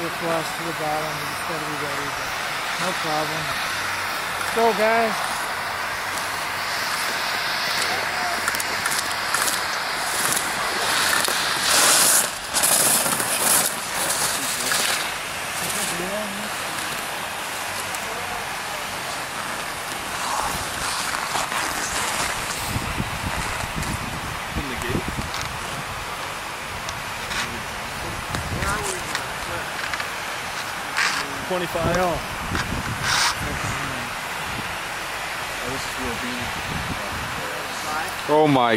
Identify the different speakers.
Speaker 1: you're to the bottom. You just gotta be ready, but no problem. Let's go, guys.
Speaker 2: From? 25?
Speaker 1: No.
Speaker 3: Oh my